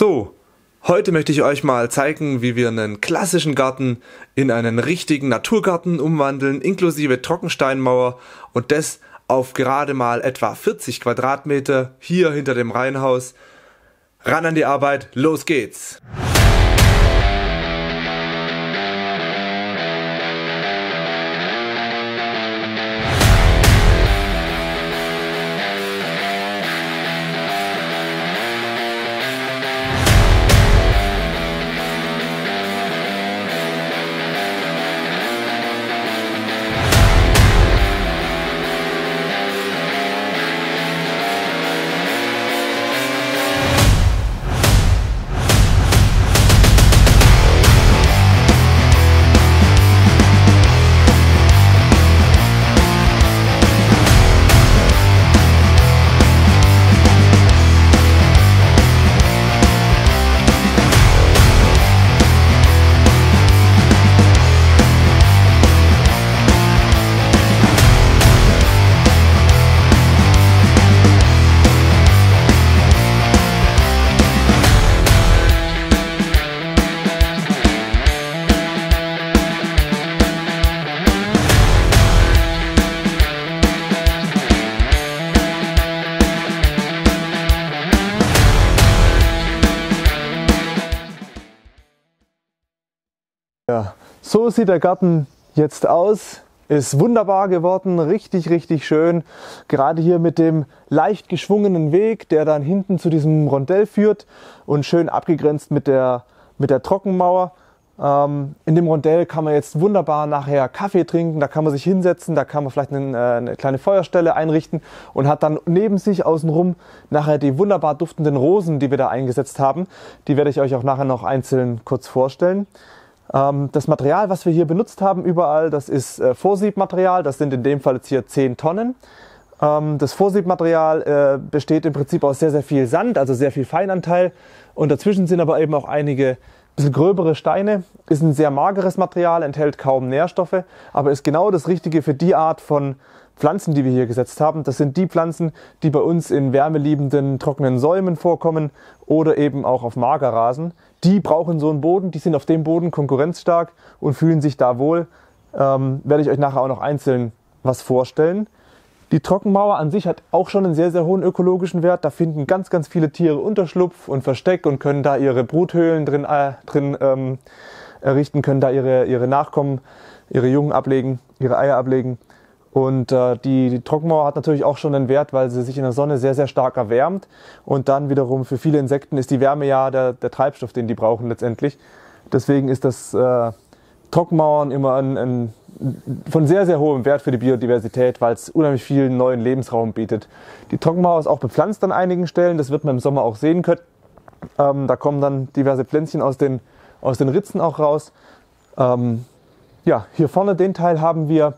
So, heute möchte ich euch mal zeigen, wie wir einen klassischen Garten in einen richtigen Naturgarten umwandeln, inklusive Trockensteinmauer und das auf gerade mal etwa 40 Quadratmeter hier hinter dem Reihenhaus. Ran an die Arbeit, los geht's! Ja, so sieht der Garten jetzt aus. Ist wunderbar geworden, richtig, richtig schön. Gerade hier mit dem leicht geschwungenen Weg, der dann hinten zu diesem Rondell führt und schön abgegrenzt mit der, mit der Trockenmauer. Ähm, in dem Rondell kann man jetzt wunderbar nachher Kaffee trinken, da kann man sich hinsetzen, da kann man vielleicht eine, äh, eine kleine Feuerstelle einrichten und hat dann neben sich außenrum nachher die wunderbar duftenden Rosen, die wir da eingesetzt haben. Die werde ich euch auch nachher noch einzeln kurz vorstellen. Ähm, das Material, was wir hier benutzt haben überall, das ist äh, Vorsiebmaterial. Das sind in dem Fall jetzt hier 10 Tonnen. Ähm, das Vorsiebmaterial äh, besteht im Prinzip aus sehr, sehr viel Sand, also sehr viel Feinanteil. Und dazwischen sind aber eben auch einige bisschen gröbere Steine. Ist ein sehr mageres Material, enthält kaum Nährstoffe, aber ist genau das Richtige für die Art von Pflanzen, die wir hier gesetzt haben. Das sind die Pflanzen, die bei uns in wärmeliebenden, trockenen Säumen vorkommen oder eben auch auf Magerrasen. Die brauchen so einen Boden, die sind auf dem Boden konkurrenzstark und fühlen sich da wohl. Ähm, werde ich euch nachher auch noch einzeln was vorstellen. Die Trockenmauer an sich hat auch schon einen sehr, sehr hohen ökologischen Wert. Da finden ganz, ganz viele Tiere Unterschlupf und Versteck und können da ihre Bruthöhlen drin, äh, drin ähm, errichten, können da ihre, ihre Nachkommen, ihre Jungen ablegen, ihre Eier ablegen. Und äh, die, die Trockenmauer hat natürlich auch schon einen Wert, weil sie sich in der Sonne sehr, sehr stark erwärmt. Und dann wiederum für viele Insekten ist die Wärme ja der, der Treibstoff, den die brauchen letztendlich. Deswegen ist das äh, Trockenmauern immer ein, ein, von sehr, sehr hohem Wert für die Biodiversität, weil es unheimlich viel neuen Lebensraum bietet. Die Trockenmauer ist auch bepflanzt an einigen Stellen, das wird man im Sommer auch sehen können. Ähm, da kommen dann diverse Pflänzchen aus den, aus den Ritzen auch raus. Ähm, ja, hier vorne den Teil haben wir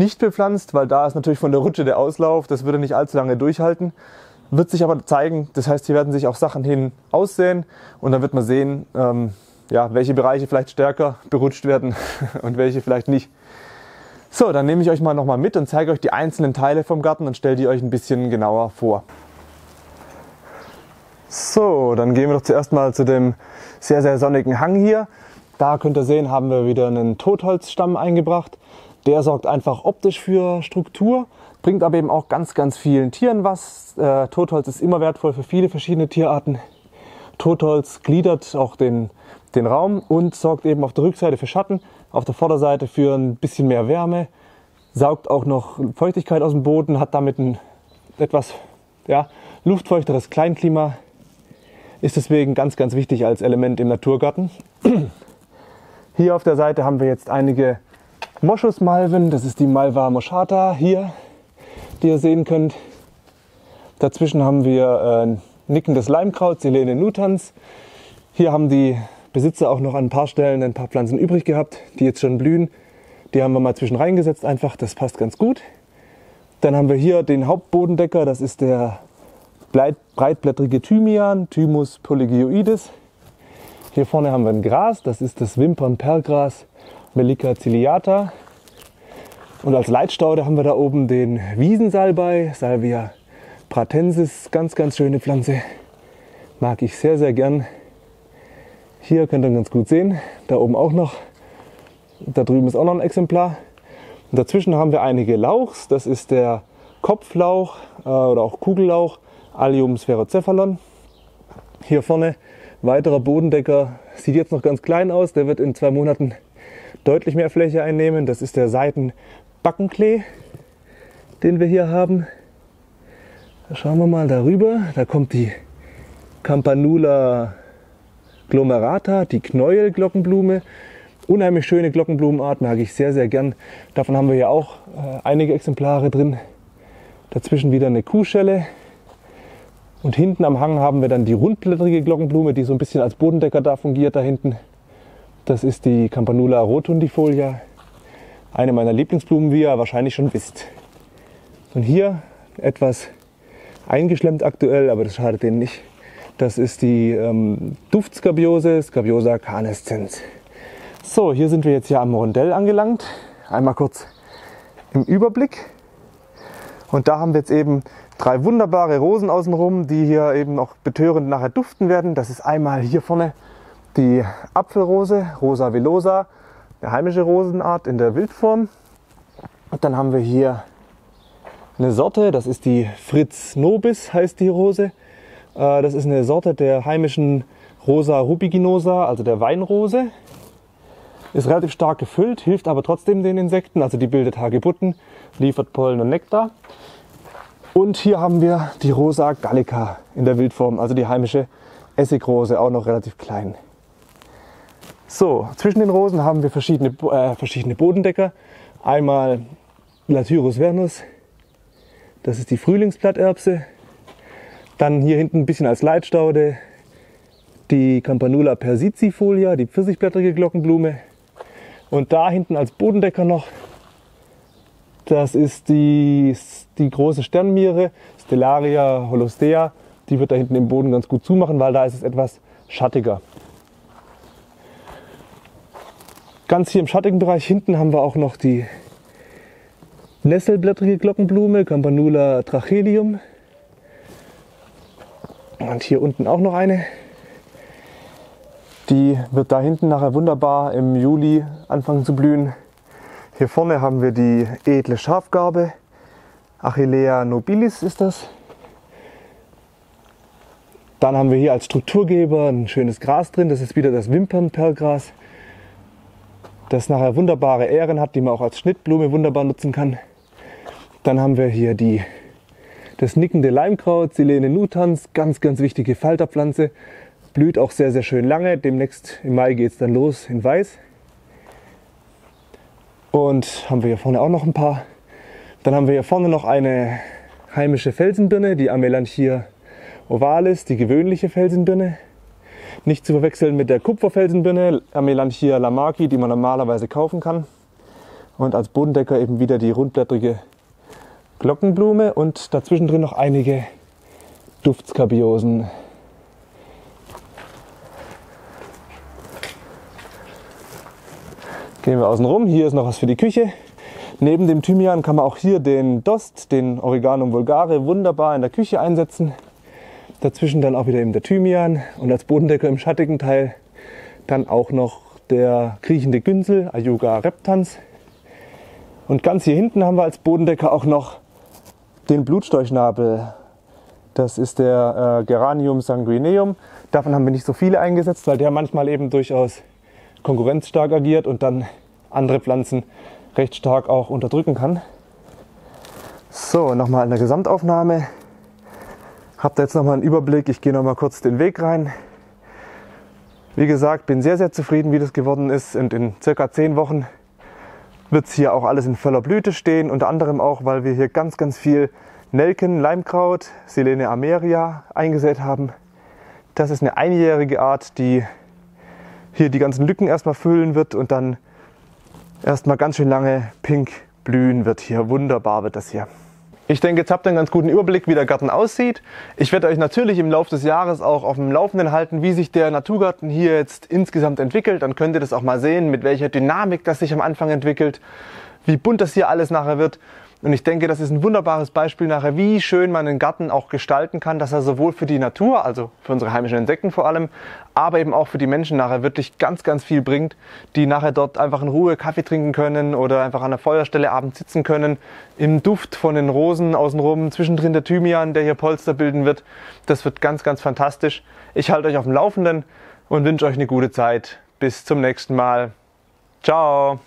nicht bepflanzt, weil da ist natürlich von der Rutsche der Auslauf, das würde nicht allzu lange durchhalten. Wird sich aber zeigen, das heißt, hier werden sich auch Sachen hin aussehen und dann wird man sehen, ähm, ja, welche Bereiche vielleicht stärker berutscht werden und welche vielleicht nicht. So, dann nehme ich euch mal nochmal mit und zeige euch die einzelnen Teile vom Garten und stelle die euch ein bisschen genauer vor. So, dann gehen wir doch zuerst mal zu dem sehr, sehr sonnigen Hang hier. Da könnt ihr sehen, haben wir wieder einen Totholzstamm eingebracht. Der sorgt einfach optisch für Struktur, bringt aber eben auch ganz, ganz vielen Tieren was. Äh, Totholz ist immer wertvoll für viele verschiedene Tierarten. Totholz gliedert auch den, den Raum und sorgt eben auf der Rückseite für Schatten, auf der Vorderseite für ein bisschen mehr Wärme, saugt auch noch Feuchtigkeit aus dem Boden, hat damit ein etwas ja, luftfeuchteres Kleinklima, ist deswegen ganz, ganz wichtig als Element im Naturgarten. Hier auf der Seite haben wir jetzt einige Moschusmalven, das ist die Malva moschata hier, die ihr sehen könnt. Dazwischen haben wir äh, nickendes Leimkraut, Silene nutans. Hier haben die Besitzer auch noch an ein paar Stellen ein paar Pflanzen übrig gehabt, die jetzt schon blühen. Die haben wir mal zwischen reingesetzt einfach, das passt ganz gut. Dann haben wir hier den Hauptbodendecker, das ist der breitblättrige Thymian, Thymus polygioides. Hier vorne haben wir ein Gras, das ist das Wimpernperlgras Melica ciliata. Und als Leitstaude haben wir da oben den Wiesensalbei, Salvia pratensis, ganz, ganz schöne Pflanze. Mag ich sehr, sehr gern. Hier könnt ihr ganz gut sehen, da oben auch noch. Da drüben ist auch noch ein Exemplar. Und dazwischen haben wir einige Lauchs. Das ist der Kopflauch äh, oder auch Kugellauch, Allium spherocephalon. Hier vorne weiterer Bodendecker, sieht jetzt noch ganz klein aus. Der wird in zwei Monaten deutlich mehr Fläche einnehmen. Das ist der Seitenbackenklee, den wir hier haben. Da schauen wir mal darüber. Da kommt die Campanula glomerata, die Knäuelglockenblume. Unheimlich schöne Glockenblumenart, mag ich sehr, sehr gern. Davon haben wir ja auch äh, einige Exemplare drin. Dazwischen wieder eine Kuhschelle. Und hinten am Hang haben wir dann die rundblättrige Glockenblume, die so ein bisschen als Bodendecker da fungiert da hinten. Das ist die Campanula rotundifolia. Eine meiner Lieblingsblumen, wie ihr wahrscheinlich schon wisst. Und hier etwas eingeschlemmt aktuell, aber das schadet denen nicht. Das ist die ähm, Duftskabiose, Skabiosa canescens. So, hier sind wir jetzt hier am Rondell angelangt. Einmal kurz im Überblick. Und da haben wir jetzt eben drei wunderbare Rosen außenrum, die hier eben noch betörend nachher duften werden. Das ist einmal hier vorne die Apfelrose, Rosa villosa, eine heimische Rosenart in der Wildform. Und dann haben wir hier eine Sorte, das ist die Fritz nobis, heißt die Rose. Äh, das ist eine Sorte der heimischen Rosa rubiginosa, also der Weinrose. Ist relativ stark gefüllt, hilft aber trotzdem den Insekten. Also die bildet Hagebutten, liefert Pollen und Nektar. Und hier haben wir die Rosa gallica in der Wildform, also die heimische Essigrose, auch noch relativ klein. So, zwischen den Rosen haben wir verschiedene, äh, verschiedene Bodendecker. Einmal Latyrus vernus, das ist die Frühlingsblatterbse, dann hier hinten ein bisschen als Leitstaude die Campanula persicifolia, die pfirsichblättrige Glockenblume. Und da hinten als Bodendecker noch, das ist die, die große Sternmiere, Stellaria holostea. Die wird da hinten im Boden ganz gut zumachen, weil da ist es etwas schattiger. Ganz hier im schattigen Bereich hinten haben wir auch noch die Nesselblättrige Glockenblume, Campanula trachelium. Und hier unten auch noch eine. Die wird da hinten nachher wunderbar im Juli anfangen zu blühen. Hier vorne haben wir die edle Schafgarbe. Achillea nobilis ist das. Dann haben wir hier als Strukturgeber ein schönes Gras drin. Das ist wieder das Wimpernperlgras, das nachher wunderbare Ähren hat, die man auch als Schnittblume wunderbar nutzen kann. Dann haben wir hier die das nickende Leimkraut, Silene nutans, ganz, ganz wichtige Falterpflanze. Blüht auch sehr, sehr schön lange. Demnächst im Mai geht es dann los in Weiß. Und haben wir hier vorne auch noch ein paar. Dann haben wir hier vorne noch eine heimische Felsenbirne, die Amelanchia ovalis, die gewöhnliche Felsenbirne. Nicht zu verwechseln mit der Kupferfelsenbirne, Amelanchia lamaki, die man normalerweise kaufen kann. Und als Bodendecker eben wieder die rundblättrige Glockenblume und dazwischen drin noch einige Duftskabiosen. Gehen wir außen rum. Hier ist noch was für die Küche. Neben dem Thymian kann man auch hier den Dost, den Oreganum vulgare, wunderbar in der Küche einsetzen. Dazwischen dann auch wieder eben der Thymian und als Bodendecker im schattigen Teil dann auch noch der kriechende Günsel, Ayuga reptans. Und ganz hier hinten haben wir als Bodendecker auch noch den Blutstorchnabel. Das ist der äh, Geranium sanguineum. Davon haben wir nicht so viele eingesetzt, weil der manchmal eben durchaus konkurrenzstark agiert und dann andere Pflanzen recht stark auch unterdrücken kann. So, nochmal eine Gesamtaufnahme. Habt ihr jetzt nochmal einen Überblick. Ich gehe nochmal kurz den Weg rein. Wie gesagt, bin sehr, sehr zufrieden, wie das geworden ist. Und in circa zehn Wochen wird es hier auch alles in voller Blüte stehen. Unter anderem auch, weil wir hier ganz, ganz viel Nelken, Leimkraut, Silene ameria eingesät haben. Das ist eine einjährige Art, die hier die ganzen Lücken erstmal füllen wird und dann erstmal ganz schön lange pink blühen wird hier. Wunderbar wird das hier. Ich denke, jetzt habt ihr einen ganz guten Überblick, wie der Garten aussieht. Ich werde euch natürlich im Laufe des Jahres auch auf dem Laufenden halten, wie sich der Naturgarten hier jetzt insgesamt entwickelt. Dann könnt ihr das auch mal sehen, mit welcher Dynamik das sich am Anfang entwickelt, wie bunt das hier alles nachher wird. Und ich denke, das ist ein wunderbares Beispiel nachher, wie schön man einen Garten auch gestalten kann, dass er sowohl für die Natur, also für unsere heimischen Insekten vor allem, aber eben auch für die Menschen nachher wirklich ganz, ganz viel bringt, die nachher dort einfach in Ruhe Kaffee trinken können oder einfach an der Feuerstelle abends sitzen können, im Duft von den Rosen außenrum, zwischendrin der Thymian, der hier Polster bilden wird. Das wird ganz, ganz fantastisch. Ich halte euch auf dem Laufenden und wünsche euch eine gute Zeit. Bis zum nächsten Mal. Ciao.